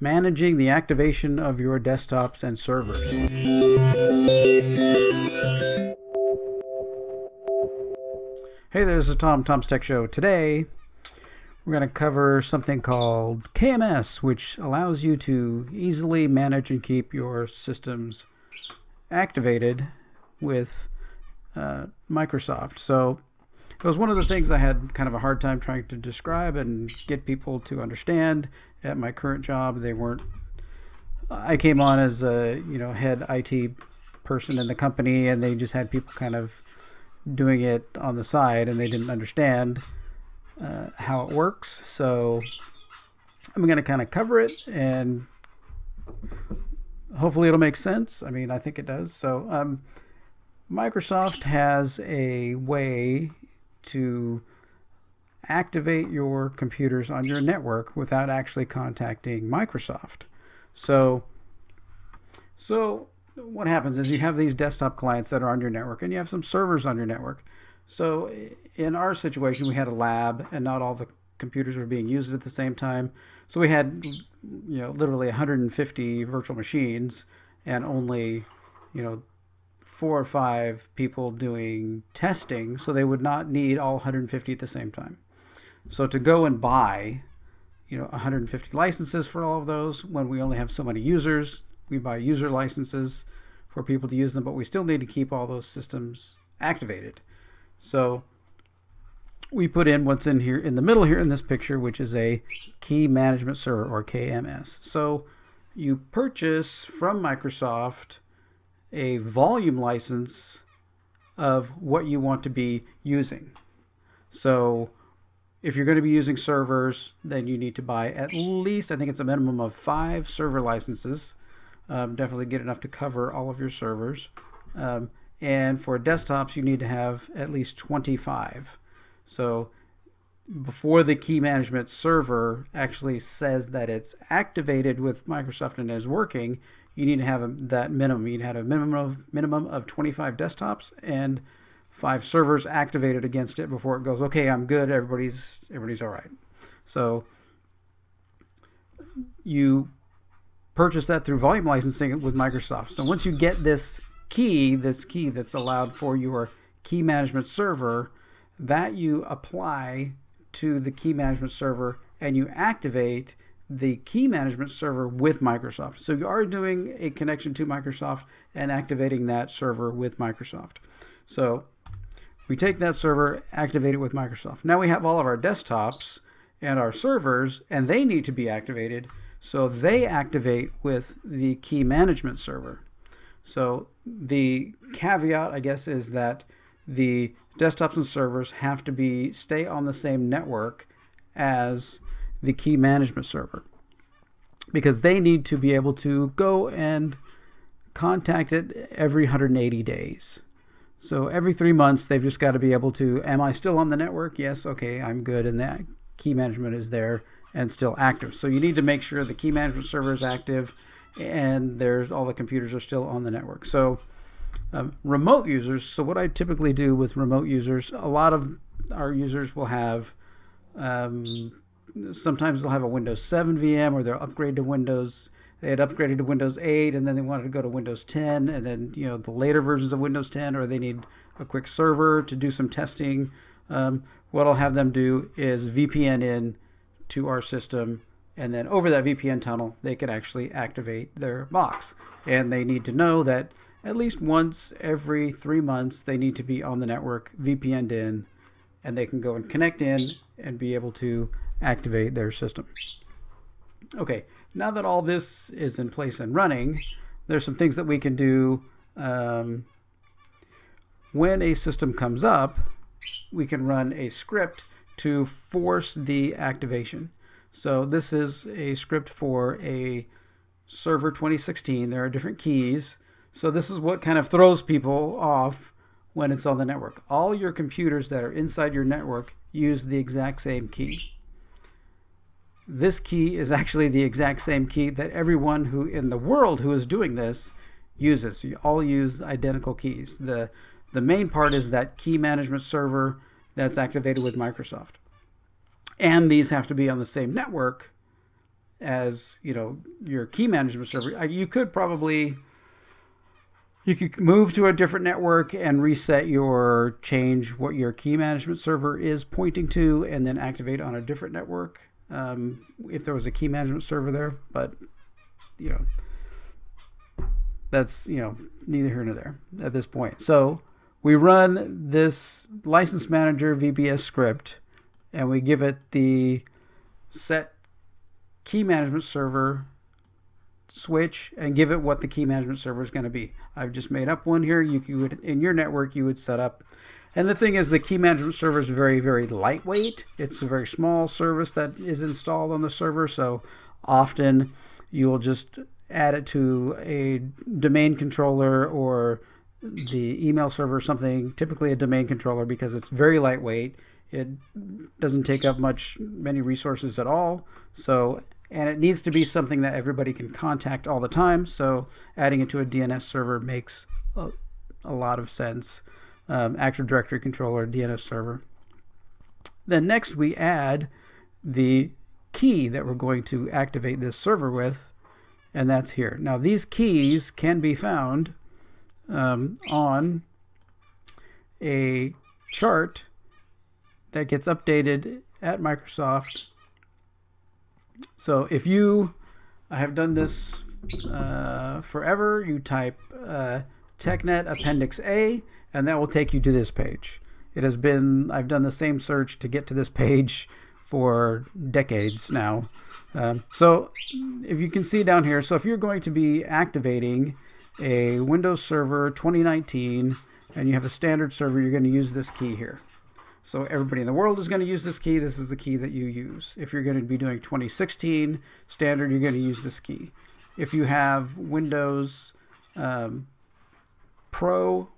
managing the activation of your desktops and servers. Hey there, this is Tom, Tom's Tech Show. Today, we're going to cover something called KMS, which allows you to easily manage and keep your systems activated with uh, Microsoft. So, it was one of the things I had kind of a hard time trying to describe and get people to understand. At my current job, they weren't. I came on as a you know head IT person in the company, and they just had people kind of doing it on the side, and they didn't understand uh, how it works. So I'm going to kind of cover it, and hopefully it'll make sense. I mean, I think it does. So um, Microsoft has a way to activate your computers on your network without actually contacting Microsoft. So, so what happens is you have these desktop clients that are on your network and you have some servers on your network. So in our situation, we had a lab and not all the computers were being used at the same time. So we had, you know, literally 150 virtual machines and only, you know, four or five people doing testing, so they would not need all 150 at the same time. So to go and buy, you know, 150 licenses for all of those when we only have so many users, we buy user licenses for people to use them, but we still need to keep all those systems activated. So we put in what's in here in the middle here in this picture, which is a key management server or KMS. So you purchase from Microsoft a volume license of what you want to be using. So if you're going to be using servers, then you need to buy at least, I think it's a minimum of five server licenses. Um, definitely get enough to cover all of your servers. Um, and for desktops, you need to have at least 25. So before the key management server actually says that it's activated with Microsoft and is working, you need to have a, that minimum. You need to have a minimum of minimum of 25 desktops and five servers activated against it before it goes. Okay, I'm good. Everybody's everybody's all right. So you purchase that through volume licensing with Microsoft. So once you get this key, this key that's allowed for your key management server, that you apply to the key management server and you activate the key management server with Microsoft. So you are doing a connection to Microsoft and activating that server with Microsoft. So we take that server, activate it with Microsoft. Now we have all of our desktops and our servers, and they need to be activated. So they activate with the key management server. So the caveat, I guess, is that the desktops and servers have to be stay on the same network as the key management server because they need to be able to go and contact it every 180 days. So every three months, they've just got to be able to, am I still on the network? Yes, okay, I'm good, and that key management is there and still active. So you need to make sure the key management server is active and there's all the computers are still on the network. So um, remote users, so what I typically do with remote users, a lot of our users will have um, sometimes they'll have a Windows 7 VM or they'll upgrade to Windows. They had upgraded to Windows 8 and then they wanted to go to Windows 10 and then you know the later versions of Windows 10 or they need a quick server to do some testing. Um, what I'll have them do is VPN in to our system and then over that VPN tunnel they can actually activate their box. And they need to know that at least once every three months they need to be on the network VPN'd in and they can go and connect in and be able to activate their system. Okay, now that all this is in place and running, there's some things that we can do um, when a system comes up. We can run a script to force the activation. So this is a script for a server 2016. There are different keys. So this is what kind of throws people off when it's on the network. All your computers that are inside your network use the exact same key this key is actually the exact same key that everyone who in the world who is doing this uses. You all use identical keys. The the main part is that key management server that's activated with Microsoft. And these have to be on the same network as you know your key management server. You could probably you could move to a different network and reset your change what your key management server is pointing to, and then activate on a different network um, if there was a key management server there. But you know that's you know neither here nor there at this point. So we run this license manager VBS script, and we give it the set key management server switch and give it what the key management server is going to be. I've just made up one here. You, would in your network you would set up. And the thing is, the key management server is very, very lightweight. It's a very small service that is installed on the server, so often you will just add it to a domain controller or the email server or something, typically a domain controller because it's very lightweight. It doesn't take up much many resources at all. So and it needs to be something that everybody can contact all the time. So adding it to a DNS server makes a, a lot of sense. Um, Active Directory controller, DNS server. Then next we add the key that we're going to activate this server with, and that's here. Now these keys can be found um, on a chart that gets updated at Microsoft so if you I have done this uh, forever, you type uh, TechNet Appendix A, and that will take you to this page. It has been, I've done the same search to get to this page for decades now. Um, so if you can see down here, so if you're going to be activating a Windows Server 2019 and you have a standard server, you're going to use this key here. So everybody in the world is going to use this key. This is the key that you use. If you're going to be doing 2016 standard, you're going to use this key. If you have Windows um, Pro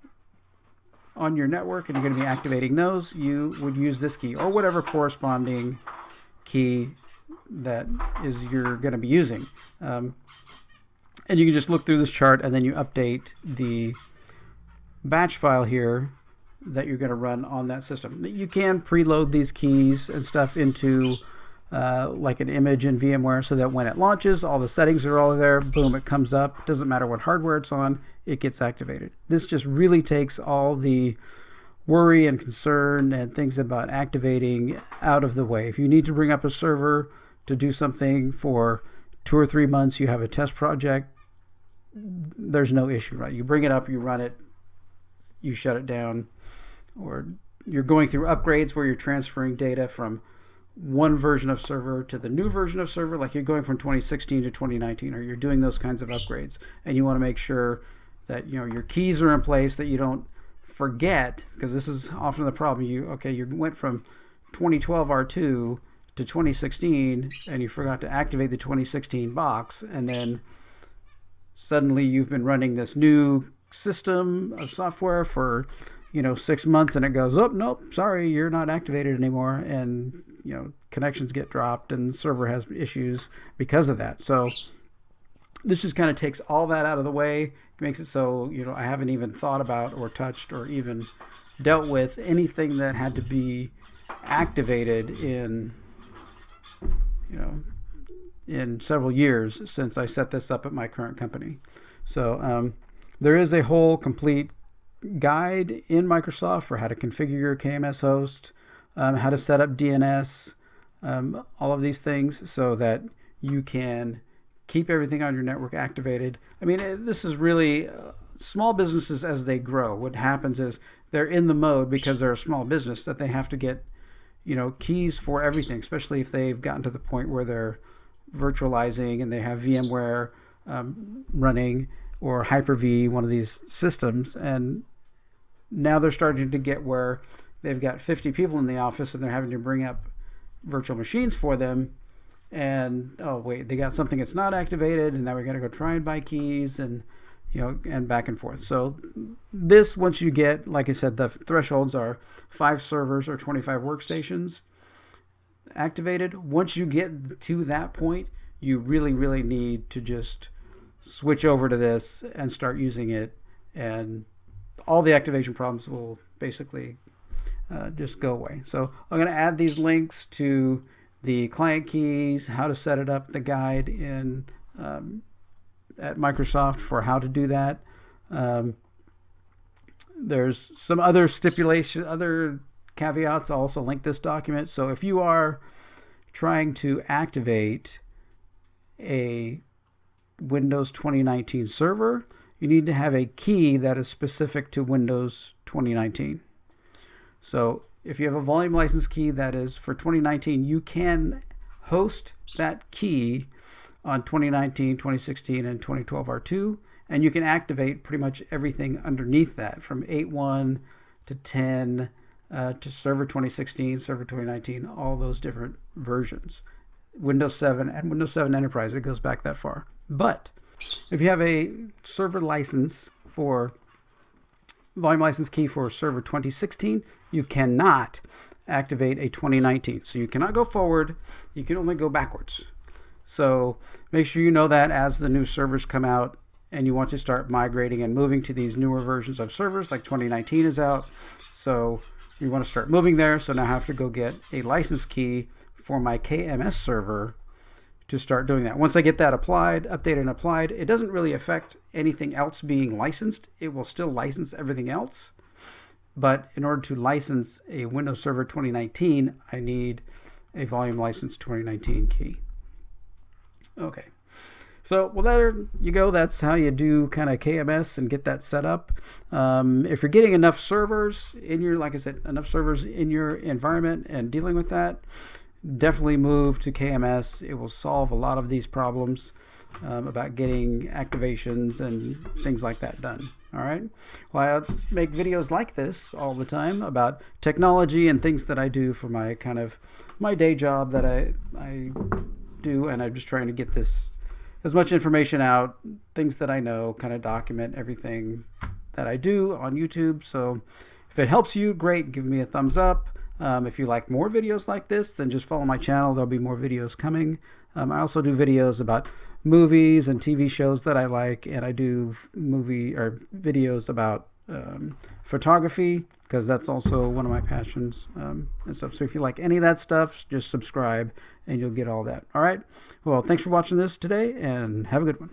on your network and you're going to be activating those, you would use this key or whatever corresponding key that is you're going to be using. Um, and you can just look through this chart and then you update the batch file here that you're going to run on that system. You can preload these keys and stuff into uh, like an image in VMware so that when it launches, all the settings are all there. Boom, it comes up. Doesn't matter what hardware it's on, it gets activated. This just really takes all the worry and concern and things about activating out of the way. If you need to bring up a server to do something for two or three months, you have a test project, there's no issue, right? You bring it up, you run it, you shut it down, or you're going through upgrades where you're transferring data from one version of server to the new version of server, like you're going from 2016 to 2019, or you're doing those kinds of upgrades, and you want to make sure that you know your keys are in place, that you don't forget, because this is often the problem. You okay, you went from 2012 R2 to 2016, and you forgot to activate the 2016 box, and then suddenly you've been running this new system of software for you know six months and it goes oh nope sorry you're not activated anymore and you know connections get dropped and the server has issues because of that. So this just kind of takes all that out of the way makes it so you know I haven't even thought about or touched or even dealt with anything that had to be activated in you know in several years since I set this up at my current company. So um, there is a whole complete guide in Microsoft for how to configure your KMS host, um, how to set up DNS, um, all of these things so that you can keep everything on your network activated. I mean, this is really uh, small businesses as they grow. What happens is they're in the mode because they're a small business that they have to get, you know, keys for everything, especially if they've gotten to the point where they're virtualizing and they have VMware um, running or Hyper-V, one of these systems, and now they're starting to get where they've got 50 people in the office and they're having to bring up virtual machines for them. And oh wait they got something that's not activated and now we got to go try and buy keys and you know and back and forth. So this once you get like i said the thresholds are five servers or 25 workstations activated. Once you get to that point you really really need to just switch over to this and start using it and all the activation problems will basically uh, just go away. So I'm going to add these links to the client keys, how to set it up, the guide in um, at Microsoft for how to do that. Um, there's some other stipulation, other caveats. I'll also link this document. So if you are trying to activate a Windows 2019 server, you need to have a key that is specific to Windows 2019. So if you have a volume license key that is for 2019, you can host that key on 2019, 2016, and 2012 R2, and you can activate pretty much everything underneath that from 8.1 to 10 uh, to Server 2016, Server 2019, all those different versions. Windows 7 and Windows 7 Enterprise, it goes back that far. But if you have a server license for volume license key for Server 2016, you cannot activate a 2019. So you cannot go forward, you can only go backwards. So make sure you know that as the new servers come out and you want to start migrating and moving to these newer versions of servers like 2019 is out. So you want to start moving there. So now I have to go get a license key for my KMS server to start doing that. Once I get that applied, updated and applied, it doesn't really affect anything else being licensed. It will still license everything else. But in order to license a Windows Server 2019, I need a volume license 2019 key. Okay. So, well, there you go. That's how you do kind of KMS and get that set up. Um, if you're getting enough servers in your, like I said, enough servers in your environment and dealing with that, definitely move to KMS. It will solve a lot of these problems um, about getting activations and things like that done. All right. Well, I make videos like this all the time about technology and things that I do for my kind of my day job that I I do, and I'm just trying to get this as much information out, things that I know, kind of document everything that I do on YouTube. So if it helps you, great. Give me a thumbs up. Um, if you like more videos like this, then just follow my channel. There'll be more videos coming. Um, I also do videos about movies and TV shows that I like, and I do movie or videos about um, photography because that's also one of my passions um, and stuff. So if you like any of that stuff, just subscribe and you'll get all that. All right. Well, thanks for watching this today, and have a good one.